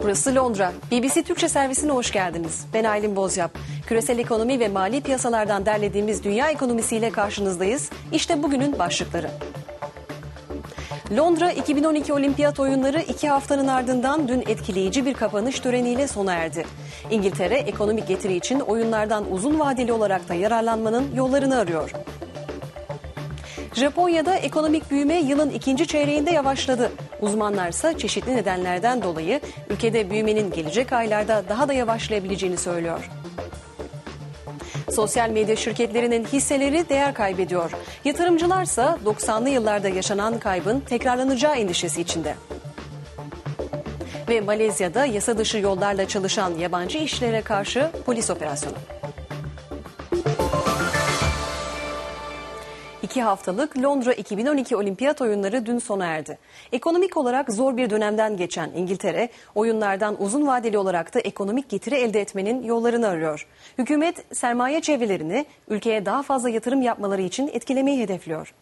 Burası Londra. BBC Türkçe servisine hoş geldiniz. Ben Aylin Bozyap. Küresel ekonomi ve mali piyasalardan derlediğimiz dünya ekonomisiyle karşınızdayız. İşte bugünün başlıkları. Londra 2012 Olimpiyat Oyunları iki haftanın ardından dün etkileyici bir kapanış töreniyle sona erdi. İngiltere ekonomik getiri için oyunlardan uzun vadeli olarak da yararlanmanın yollarını arıyor. Japonya'da ekonomik büyüme yılın ikinci çeyreğinde yavaşladı. Uzmanlarsa çeşitli nedenlerden dolayı ülkede büyümenin gelecek aylarda daha da yavaşlayabileceğini söylüyor. Sosyal medya şirketlerinin hisseleri değer kaybediyor. Yatırımcılarsa 90'lı yıllarda yaşanan kaybın tekrarlanacağı endişesi içinde. Ve Malezya'da yasa dışı yollarla çalışan yabancı işlere karşı polis operasyonu. İki haftalık Londra 2012 Olimpiyat Oyunları dün sona erdi. Ekonomik olarak zor bir dönemden geçen İngiltere, oyunlardan uzun vadeli olarak da ekonomik getiri elde etmenin yollarını arıyor. Hükümet sermaye çevrelerini ülkeye daha fazla yatırım yapmaları için etkilemeyi hedefliyor.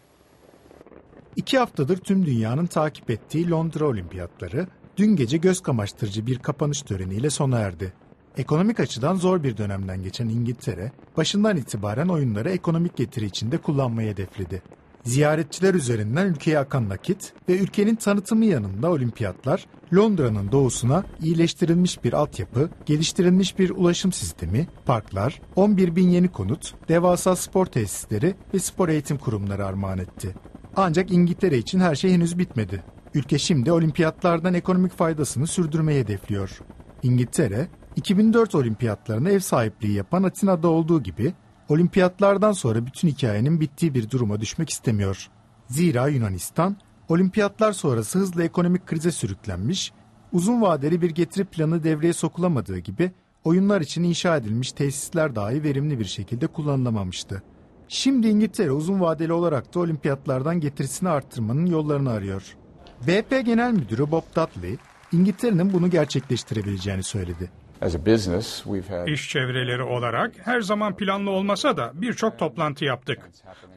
İki haftadır tüm dünyanın takip ettiği Londra Olimpiyatları dün gece göz kamaştırıcı bir kapanış töreniyle sona erdi. Ekonomik açıdan zor bir dönemden geçen İngiltere, başından itibaren oyunları ekonomik getiri içinde kullanmayı hedefledi. Ziyaretçiler üzerinden ülkeye akan nakit ve ülkenin tanıtımı yanında olimpiyatlar, Londra'nın doğusuna iyileştirilmiş bir altyapı, geliştirilmiş bir ulaşım sistemi, parklar, 11 bin yeni konut, devasa spor tesisleri ve spor eğitim kurumları armağan etti. Ancak İngiltere için her şey henüz bitmedi. Ülke şimdi olimpiyatlardan ekonomik faydasını sürdürmeyi hedefliyor. İngiltere, 2004 olimpiyatlarına ev sahipliği yapan Atina'da olduğu gibi olimpiyatlardan sonra bütün hikayenin bittiği bir duruma düşmek istemiyor. Zira Yunanistan olimpiyatlar sonrası hızla ekonomik krize sürüklenmiş, uzun vadeli bir getiri planı devreye sokulamadığı gibi oyunlar için inşa edilmiş tesisler dahi verimli bir şekilde kullanılamamıştı. Şimdi İngiltere uzun vadeli olarak da olimpiyatlardan getirisini arttırmanın yollarını arıyor. BP Genel Müdürü Bob Dudley, İngiltere'nin bunu gerçekleştirebileceğini söyledi. İş çevreleri olarak her zaman planlı olmasa da birçok toplantı yaptık.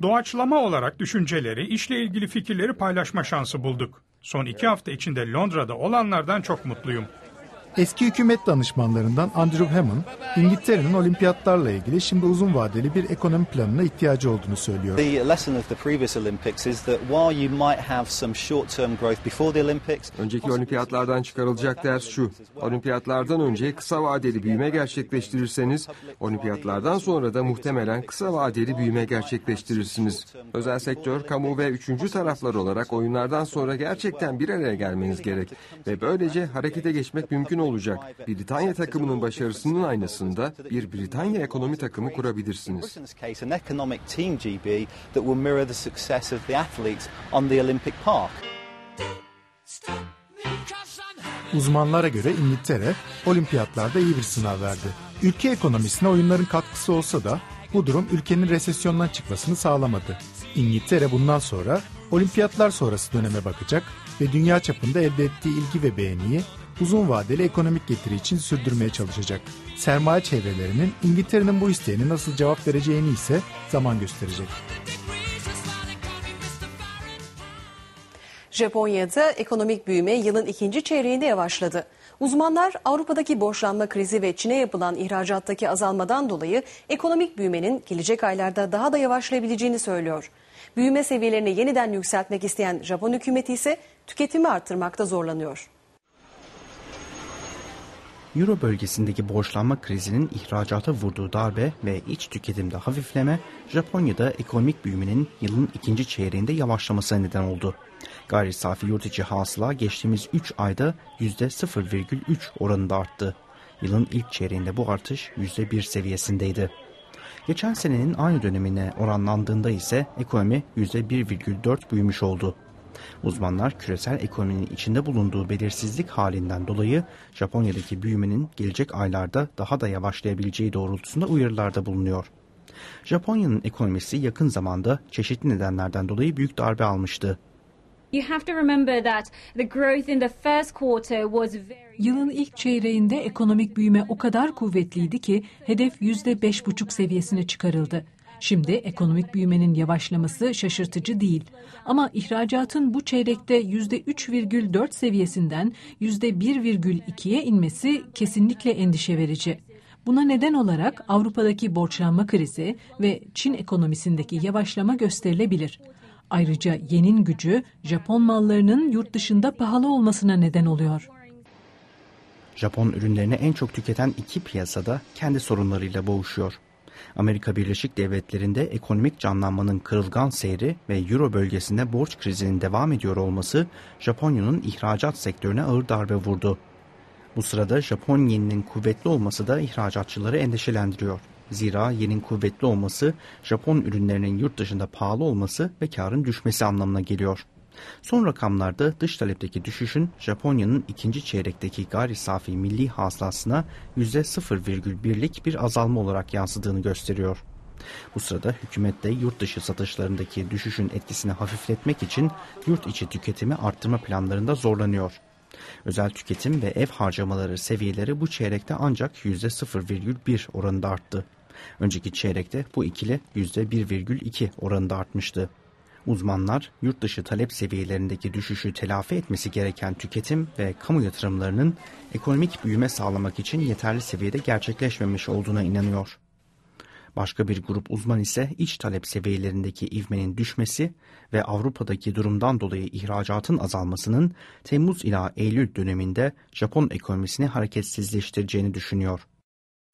Doğaçlama olarak düşünceleri, işle ilgili fikirleri paylaşma şansı bulduk. Son iki hafta içinde Londra'da olanlardan çok mutluyum. Eski hükümet danışmanlarından Andrew Hammond, İngiltere'nin olimpiyatlarla ilgili şimdi uzun vadeli bir ekonomi planına ihtiyacı olduğunu söylüyor. Önceki olimpiyatlardan çıkarılacak ders şu. Olimpiyatlardan önce kısa vadeli büyüme gerçekleştirirseniz, olimpiyatlardan sonra da muhtemelen kısa vadeli büyüme gerçekleştirirsiniz. Özel sektör, kamu ve üçüncü taraflar olarak oyunlardan sonra gerçekten bir araya gelmeniz gerek ve böylece harekete geçmek mümkün olacak. Britanya takımının başarısının aynasında bir Britanya ekonomi takımı kurabilirsiniz. Uzmanlara göre İngiltere olimpiyatlarda iyi bir sınav verdi. Ülke ekonomisine oyunların katkısı olsa da bu durum ülkenin resesyondan çıkmasını sağlamadı. İngiltere bundan sonra olimpiyatlar sonrası döneme bakacak ve dünya çapında elde ettiği ilgi ve beğeniyi uzun vadeli ekonomik getiri için sürdürmeye çalışacak. Sermaye çevrelerinin İngiltere'nin bu isteğine nasıl cevap vereceğini ise zaman gösterecek. Japonya'da ekonomik büyüme yılın ikinci çeyreğinde yavaşladı. Uzmanlar Avrupa'daki borçlanma krizi ve Çin'e yapılan ihracattaki azalmadan dolayı ekonomik büyümenin gelecek aylarda daha da yavaşlayabileceğini söylüyor. Büyüme seviyelerini yeniden yükseltmek isteyen Japon hükümeti ise tüketimi arttırmakta zorlanıyor. Euro bölgesindeki borçlanma krizinin ihracata vurduğu darbe ve iç tüketimde hafifleme Japonya'da ekonomik büyümenin yılın ikinci çeyreğinde yavaşlamasına neden oldu. Gayri safi yurt içi hasıla geçtiğimiz 3 ayda %0,3 oranında arttı. Yılın ilk çeyreğinde bu artış %1 seviyesindeydi. Geçen senenin aynı dönemine oranlandığında ise ekonomi %1,4 büyümüş oldu. Uzmanlar küresel ekonominin içinde bulunduğu belirsizlik halinden dolayı Japonya'daki büyümenin gelecek aylarda daha da yavaşlayabileceği doğrultusunda uyarılarda bulunuyor. Japonya'nın ekonomisi yakın zamanda çeşitli nedenlerden dolayı büyük darbe almıştı. Yılın ilk çeyreğinde ekonomik büyüme o kadar kuvvetliydi ki hedef yüzde beş buçuk seviyesine çıkarıldı. Şimdi ekonomik büyümenin yavaşlaması şaşırtıcı değil. Ama ihracatın bu çeyrekte yüzde 3,4 seviyesinden yüzde 1,2'ye inmesi kesinlikle endişe verici. Buna neden olarak Avrupa'daki borçlanma krizi ve Çin ekonomisindeki yavaşlama gösterilebilir. Ayrıca yenin gücü Japon mallarının yurt dışında pahalı olmasına neden oluyor. Japon ürünlerini en çok tüketen iki piyasada kendi sorunlarıyla boğuşuyor. Amerika Birleşik Devletleri'nde ekonomik canlanmanın kırılgan seyri ve Euro bölgesinde borç krizinin devam ediyor olması Japonya'nın ihracat sektörüne ağır darbe vurdu. Bu sırada Japon yeninin kuvvetli olması da ihracatçıları endişelendiriyor. Zira yenin kuvvetli olması Japon ürünlerinin yurt dışında pahalı olması ve karın düşmesi anlamına geliyor. Son rakamlarda dış talepteki düşüşün Japonya'nın ikinci çeyrekteki gayri safi milli hasılasına %0,1'lik bir azalma olarak yansıdığını gösteriyor. Bu sırada hükümet de yurt dışı satışlarındaki düşüşün etkisini hafifletmek için yurt içi tüketimi arttırma planlarında zorlanıyor. Özel tüketim ve ev harcamaları seviyeleri bu çeyrekte ancak %0,1 oranında arttı. Önceki çeyrekte bu ikili %1,2 oranında artmıştı. Uzmanlar yurt dışı talep seviyelerindeki düşüşü telafi etmesi gereken tüketim ve kamu yatırımlarının ekonomik büyüme sağlamak için yeterli seviyede gerçekleşmemiş olduğuna inanıyor. Başka bir grup uzman ise iç talep seviyelerindeki ivmenin düşmesi ve Avrupa'daki durumdan dolayı ihracatın azalmasının Temmuz ila Eylül döneminde Japon ekonomisini hareketsizleştireceğini düşünüyor.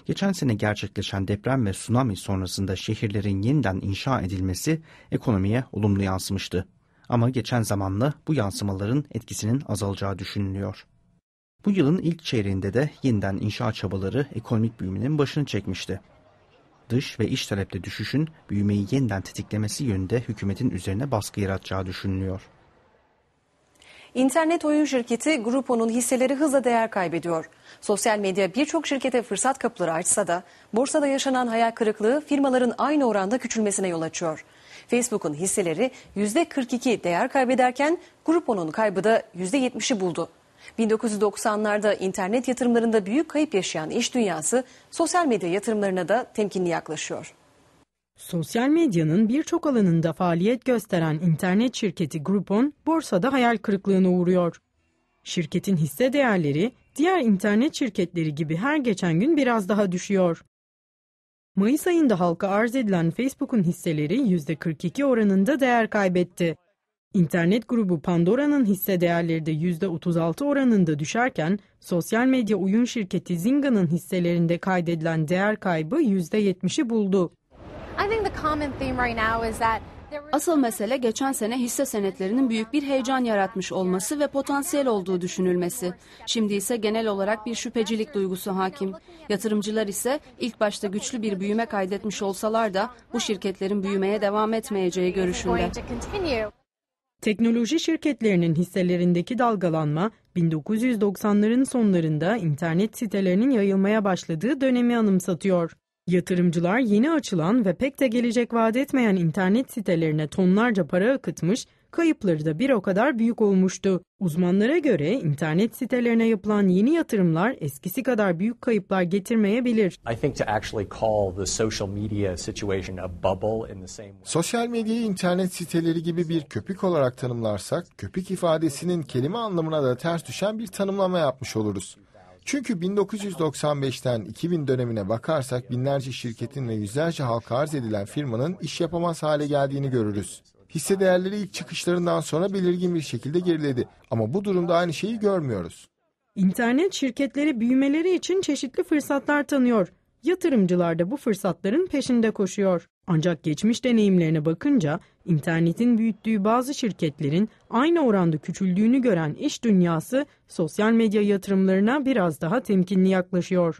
Geçen sene gerçekleşen deprem ve tsunami sonrasında şehirlerin yeniden inşa edilmesi ekonomiye olumlu yansımıştı. Ama geçen zamanla bu yansımaların etkisinin azalacağı düşünülüyor. Bu yılın ilk çeyreğinde de yeniden inşa çabaları ekonomik büyümenin başını çekmişti. Dış ve iç talepte düşüşün büyümeyi yeniden tetiklemesi yönünde hükümetin üzerine baskı yaratacağı düşünülüyor. İnternet oyun şirketi Grupo'nun hisseleri hızla değer kaybediyor. Sosyal medya birçok şirkete fırsat kapıları açsa da borsada yaşanan hayal kırıklığı firmaların aynı oranda küçülmesine yol açıyor. Facebook'un hisseleri %42 değer kaybederken Grupo'nun kaybı da %70'i buldu. 1990'larda internet yatırımlarında büyük kayıp yaşayan iş dünyası sosyal medya yatırımlarına da temkinli yaklaşıyor. Sosyal medyanın birçok alanında faaliyet gösteren internet şirketi Groupon borsada hayal kırıklığına uğruyor. Şirketin hisse değerleri diğer internet şirketleri gibi her geçen gün biraz daha düşüyor. Mayıs ayında halka arz edilen Facebook'un hisseleri %42 oranında değer kaybetti. İnternet grubu Pandora'nın hisse değerleri de %36 oranında düşerken sosyal medya oyun şirketi Zynga'nın hisselerinde kaydedilen değer kaybı %70'i buldu. Asıl mesele geçen sene hisse senetlerinin büyük bir heyecan yaratmış olması ve potansiyel olduğu düşünülmesi. Şimdi ise genel olarak bir şüphecilik duygusu hakim. Yatırımcılar ise ilk başta güçlü bir büyüme kaydetmiş olsalar da bu şirketlerin büyümeye devam etmeyeceği görüşünde. Teknoloji şirketlerinin hisselerindeki dalgalanma 1990'ların sonlarında internet sitelerinin yayılmaya başladığı dönemi anımsatıyor. Yatırımcılar yeni açılan ve pek de gelecek vaat etmeyen internet sitelerine tonlarca para akıtmış, kayıpları da bir o kadar büyük olmuştu. Uzmanlara göre internet sitelerine yapılan yeni yatırımlar eskisi kadar büyük kayıplar getirmeyebilir. Sosyal medyayı internet siteleri gibi bir köpük olarak tanımlarsak, köpük ifadesinin kelime anlamına da ters düşen bir tanımlama yapmış oluruz. Çünkü 1995'ten 2000 dönemine bakarsak binlerce şirketin ve yüzlerce halka arz edilen firmanın iş yapamaz hale geldiğini görürüz. Hisse değerleri ilk çıkışlarından sonra belirgin bir şekilde geriledi ama bu durumda aynı şeyi görmüyoruz. İnternet şirketleri büyümeleri için çeşitli fırsatlar tanıyor. Yatırımcılar da bu fırsatların peşinde koşuyor. Ancak geçmiş deneyimlerine bakınca internetin büyüttüğü bazı şirketlerin aynı oranda küçüldüğünü gören iş dünyası sosyal medya yatırımlarına biraz daha temkinli yaklaşıyor.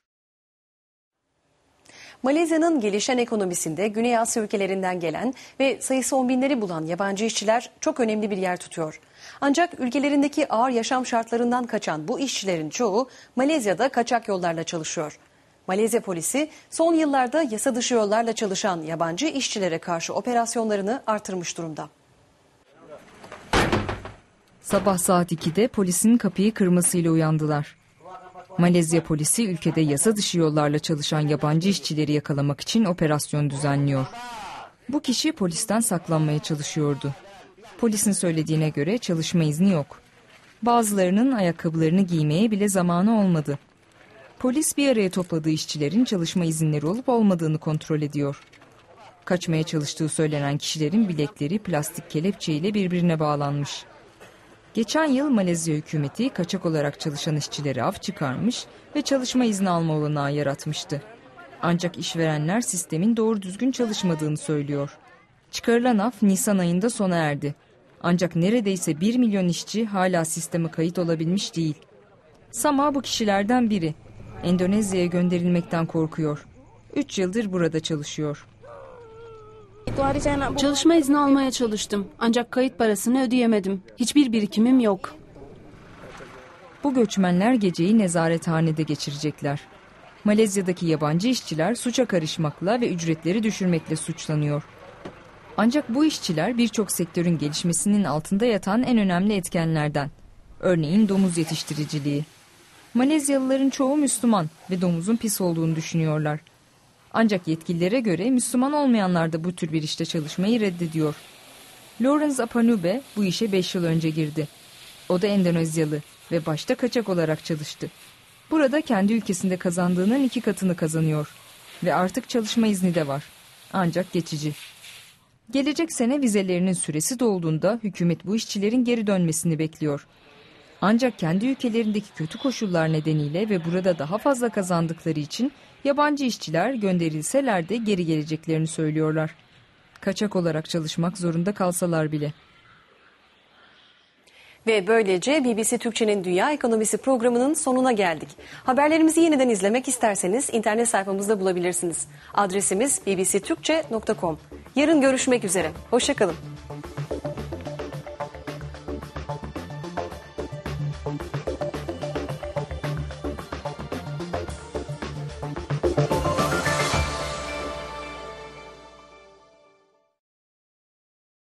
Malezya'nın gelişen ekonomisinde Güney Asya ülkelerinden gelen ve sayısı on binleri bulan yabancı işçiler çok önemli bir yer tutuyor. Ancak ülkelerindeki ağır yaşam şartlarından kaçan bu işçilerin çoğu Malezya'da kaçak yollarla çalışıyor. Malezya polisi son yıllarda yasa dışı yollarla çalışan yabancı işçilere karşı operasyonlarını artırmış durumda. Sabah saat 2'de polisin kapıyı kırmasıyla uyandılar. Malezya polisi ülkede yasa dışı yollarla çalışan yabancı işçileri yakalamak için operasyon düzenliyor. Bu kişi polisten saklanmaya çalışıyordu. Polisin söylediğine göre çalışma izni yok. Bazılarının ayakkabılarını giymeye bile zamanı olmadı. Polis bir araya topladığı işçilerin çalışma izinleri olup olmadığını kontrol ediyor. Kaçmaya çalıştığı söylenen kişilerin bilekleri plastik kelepçeyle birbirine bağlanmış. Geçen yıl Malezya hükümeti kaçak olarak çalışan işçileri af çıkarmış ve çalışma izni alma olanağı yaratmıştı. Ancak işverenler sistemin doğru düzgün çalışmadığını söylüyor. Çıkarılan af Nisan ayında sona erdi. Ancak neredeyse 1 milyon işçi hala sisteme kayıt olabilmiş değil. Sama bu kişilerden biri. Endonezya'ya gönderilmekten korkuyor. 3 yıldır burada çalışıyor. Çalışma izni almaya çalıştım. Ancak kayıt parasını ödeyemedim. Hiçbir birikimim yok. Bu göçmenler geceyi nezarethanede geçirecekler. Malezya'daki yabancı işçiler suça karışmakla ve ücretleri düşürmekle suçlanıyor. Ancak bu işçiler birçok sektörün gelişmesinin altında yatan en önemli etkenlerden. Örneğin domuz yetiştiriciliği. Malezyalıların çoğu Müslüman ve domuzun pis olduğunu düşünüyorlar. Ancak yetkililere göre Müslüman olmayanlar da bu tür bir işte çalışmayı reddediyor. Lawrence Apanube bu işe 5 yıl önce girdi. O da Endonezyalı ve başta kaçak olarak çalıştı. Burada kendi ülkesinde kazandığının iki katını kazanıyor. Ve artık çalışma izni de var. Ancak geçici. Gelecek sene vizelerinin süresi dolduğunda hükümet bu işçilerin geri dönmesini bekliyor. Ancak kendi ülkelerindeki kötü koşullar nedeniyle ve burada daha fazla kazandıkları için yabancı işçiler gönderilseler de geri geleceklerini söylüyorlar. Kaçak olarak çalışmak zorunda kalsalar bile. Ve böylece BBC Türkçe'nin Dünya Ekonomisi programının sonuna geldik. Haberlerimizi yeniden izlemek isterseniz internet sayfamızda bulabilirsiniz. Adresimiz bbctürkçe.com. Yarın görüşmek üzere. Hoşçakalın.